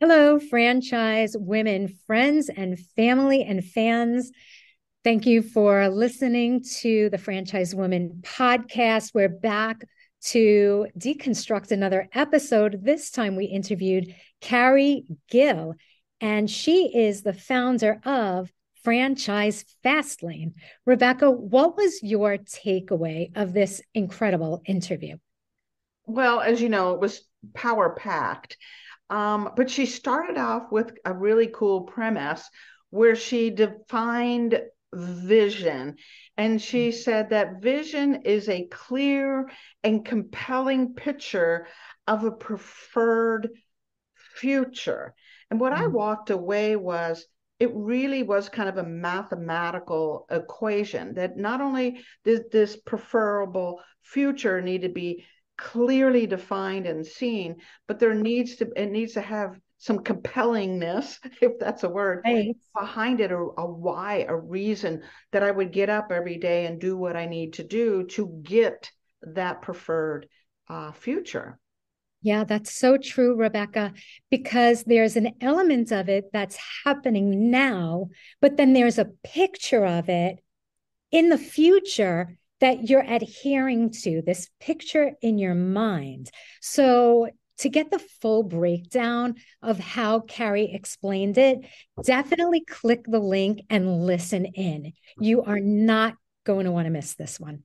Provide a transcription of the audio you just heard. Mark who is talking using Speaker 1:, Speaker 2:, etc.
Speaker 1: Hello, franchise women, friends, and family and fans. Thank you for listening to the Franchise Women podcast. We're back to deconstruct another episode. This time we interviewed Carey Gille, and she is the founder of Franchise Fastlane. Rebecca, what was your takeaway of this incredible interview?
Speaker 2: Well, as you know, it was power packed. Um, but she started off with a really cool premise where she defined vision. And she said that vision is a clear and compelling picture of a preferred future. And what I mm. walked away was it really was kind of a mathematical equation that not only did this preferable future need to be clearly defined and seen, but there needs to it needs to have some compellingness, if that's a word, right. behind it, a, a why, a reason that I would get up every day and do what I need to do to get that preferred uh, future.
Speaker 1: Yeah, that's so true, Rebecca, because there's an element of it that's happening now, but then there's a picture of it in the future that you're adhering to, this picture in your mind. So, to get the full breakdown of how Carey explained it, definitely click the link and listen in. You are not going to want to miss this one.